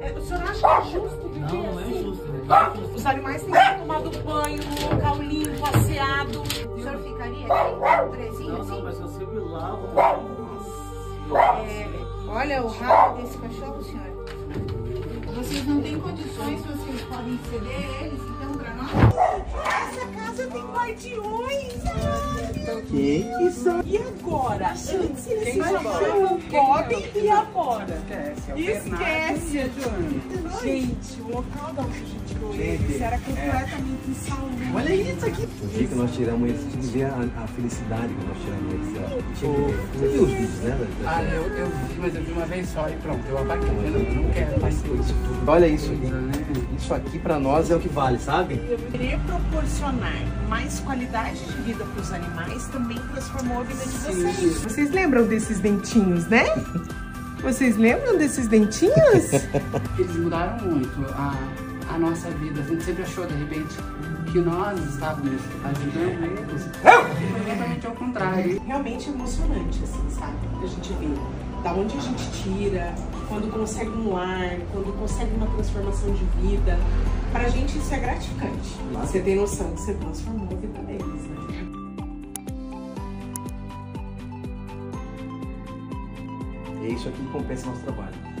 É, O senhor acha que é justo viver Não, não é assim? justo. né? Os animais têm que ter tomado banho, no local limpo, asseado. O senhor ficaria aqui, presinho Não, assim? não, mas eu sempre lavo. É, olha o rabo desse cachorro, senhor. Vocês não têm condições, vocês podem ceder eles, então, pra nós? Ai. Que isso? E agora? Antes eles se chamavam Bob e agora? Esquece. Gente, o local da onde a gente tirou eles era completamente insalubre. Olha isso aqui. O dia que nós tiramos eles, tinha que ver a, a felicidade que nós tiramos eles. ó. Tinha que ver. Você viu os vídeos, né? Ah, eu, eu vi, mas eu vi uma vez só e pronto, eu apaguei. Eu não, eu não quero mais isso tudo. Olha isso aqui. Isso aqui pra nós é o que vale, sabe? Querer proporcionar mais qualidade de vida para os animais também transformou a vida de vocês. Vocês lembram desses dentinhos, né? Vocês lembram desses dentinhos? Eles mudaram muito a, a nossa vida. A gente sempre achou, de repente, que nós estávamos ajudando eles. Completamente ao contrário. Realmente emocionante, assim, sabe? A gente vê da onde a gente tira, quando consegue um lar, quando consegue uma transformação de vida. Pra gente isso é gratificante. Você tem noção que você transformou a vida deles, né? É isso aqui que compensa nosso trabalho.